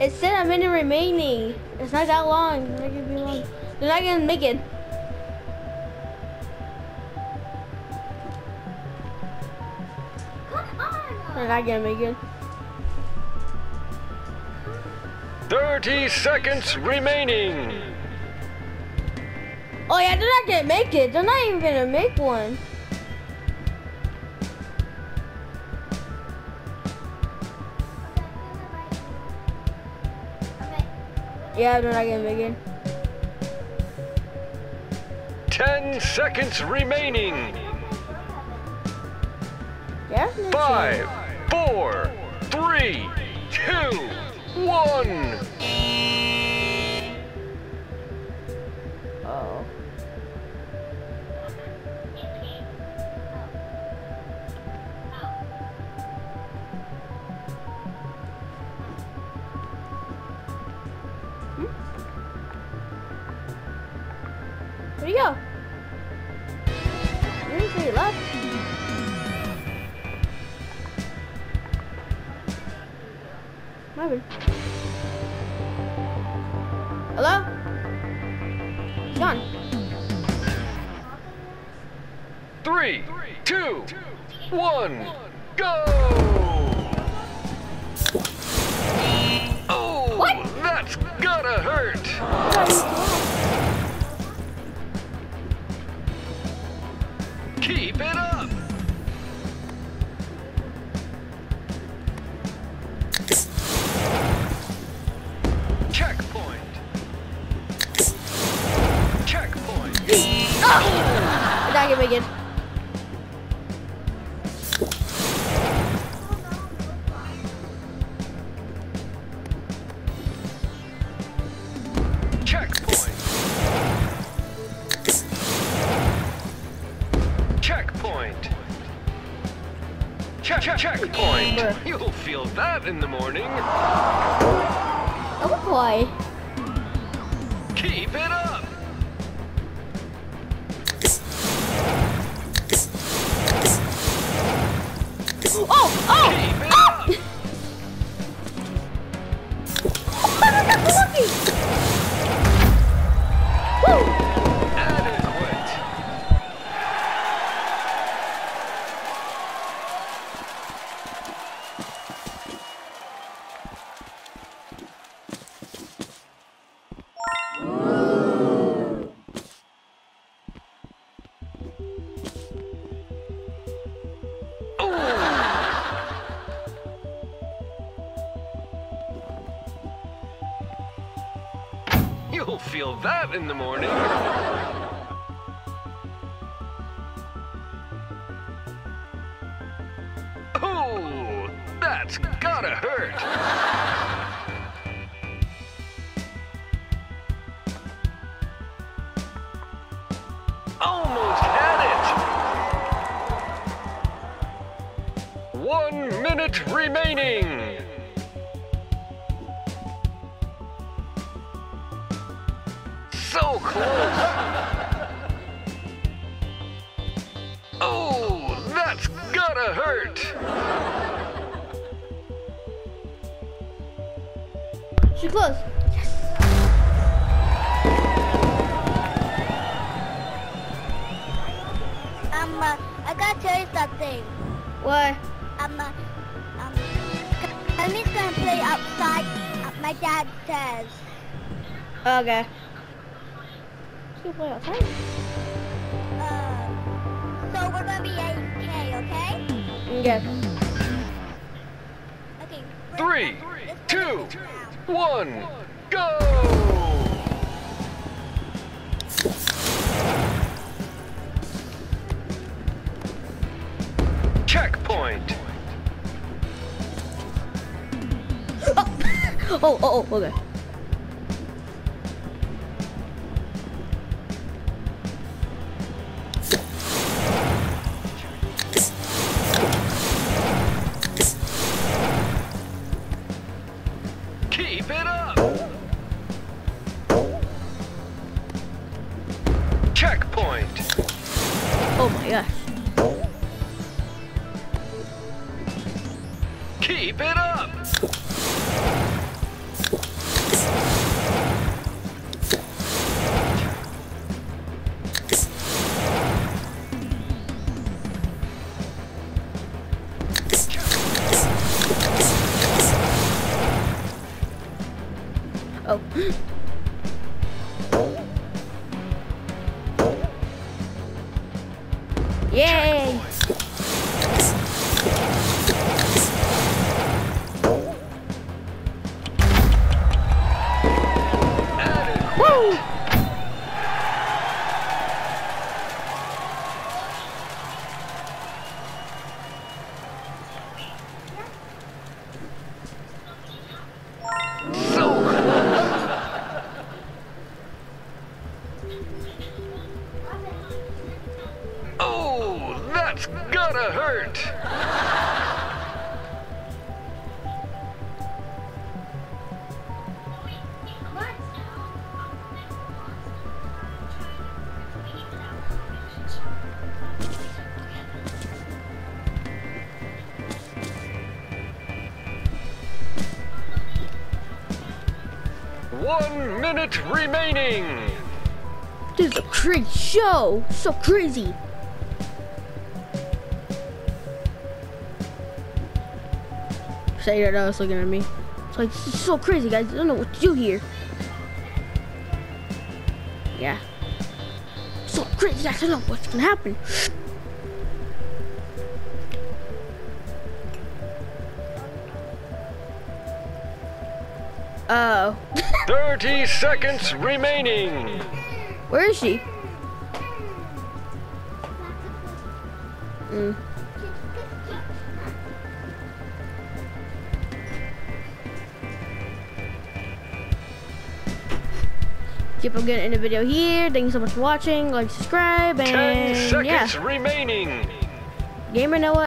It said a minute remaining. It's not that long. It's not gonna be long. They're not gonna make it. They're not gonna make it. 30 seconds remaining. Oh yeah, they're not gonna make it. They're not even gonna make one. Yeah, they're not gonna make it. 10 seconds remaining. Yeah. no Five, chance. four, three, two, one. Where'd he go? You didn't say he left. Happened? Hello? He's gone. Three, two, one, go! Oh, What? that's gotta hurt. We're not gonna make it. Checkpoint. Checkpoint. Check, check, checkpoint. You'll feel that in the morning. Oh boy. Keep it up. Oh! Oh! You'll feel that in the morning. Oh, that's gotta hurt. Almost had it. One minute remaining. So close. Oh, that's gotta hurt. She close. Um, uh, I gotta tell you something. What? Um, uh, um, Kami's gonna play outside. Uh, my dad says. Okay. Let's play outside. Uh, so we're gonna be AFK, okay? Okay. Okay. Three, let's two, play now. one, go! Checkpoint. Oh, oh, oh, okay. yeah. Keep it up! Oh. Yay! Woo! Oh, that's gotta hurt. One minute remaining. This is a crazy show. So crazy. Say that I was looking at me. It's like, this is so crazy, guys. I don't know what to do here. Yeah. So crazy, guys. I don't know what's gonna happen. Oh. 30 seconds remaining. Where is she? Mm. Keep on getting in the video here. Thank you so much for watching. Like, subscribe, 10 and yeah. seconds remaining. Gamer Knoa